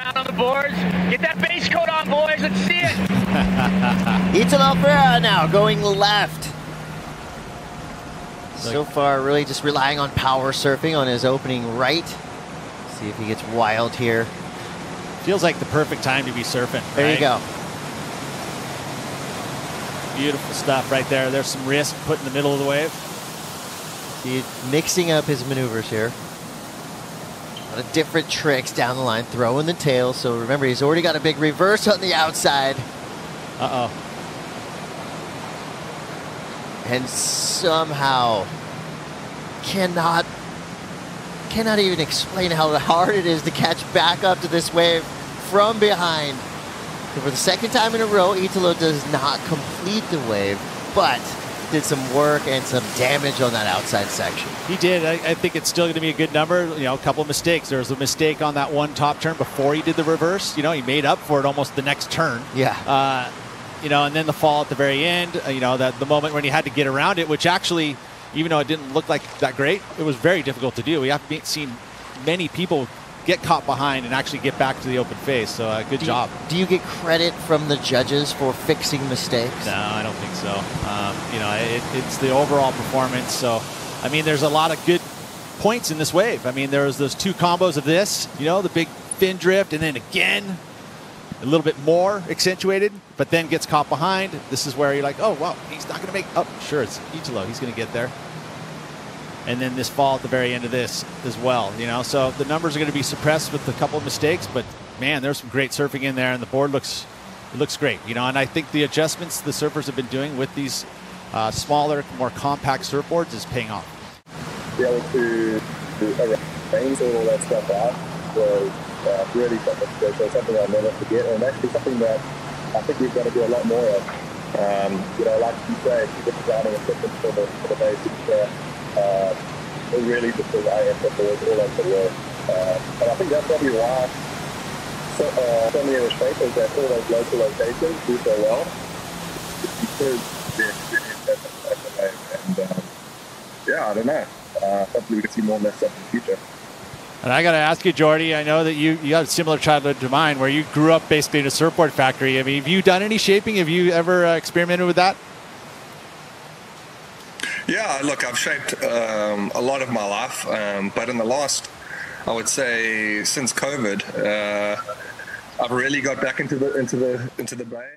Around on the boards. Get that base coat on, boys. Let's see it. Italo Ferreira now going left. So far, really just relying on power surfing on his opening right. See if he gets wild here. Feels like the perfect time to be surfing. There right? you go. Beautiful stuff right there. There's some risk put in the middle of the wave. He's mixing up his maneuvers here. A lot of different tricks down the line, throwing the tail. So remember, he's already got a big reverse on the outside. Uh oh. and somehow cannot cannot even explain how hard it is to catch back up to this wave from behind. And for the second time in a row, Italo does not complete the wave, but did some work and some damage on that outside section. He did. I, I think it's still going to be a good number. You know, a couple of mistakes. There was a mistake on that one top turn before he did the reverse. You know, he made up for it almost the next turn. Yeah. Uh, you know, and then the fall at the very end. Uh, you know, that the moment when he had to get around it, which actually, even though it didn't look like that great, it was very difficult to do. We haven't seen many people get caught behind and actually get back to the open face. So, uh, good do job. You, do you get credit from the judges for fixing mistakes? No, I don't think so. Um, you know, it, it's the overall performance. So, I mean, there's a lot of good points in this wave. I mean, there was those two combos of this, you know, the big fin drift, and then again, a little bit more accentuated, but then gets caught behind. This is where you're like, oh, well, he's not going to make. Oh, sure, it's Italo. He's going to get there. And then this fall at the very end of this as well, you know. So the numbers are going to be suppressed with a couple of mistakes, but man, there's some great surfing in there, and the board looks it looks great, you know. And I think the adjustments the surfers have been doing with these uh, smaller, more compact surfboards is paying off. Be able to, to arrange all that stuff out was uh, really something special, something I'll never forget, and actually something that I think we've got to do a lot more of. Um, you know, like you say, keep designing equipment for the, for the basins there. Uh, really rely on the boards all over the world. Uh, and I think that's probably why so, uh, so many of the shapers at all those local locations do so well. Because the experience at the. And um, yeah, I don't know. Uh, hopefully we can see more of that stuff in the future. And I got to ask you, Jordy, I know that you, you have a similar childhood to mine where you grew up basically in a surfboard factory. I mean, have you done any shaping? Have you ever uh, experimented with that? Yeah, look, I've shaped um, a lot of my life, um, but in the last, I would say, since COVID, uh, I've really got back into the into the into the bay.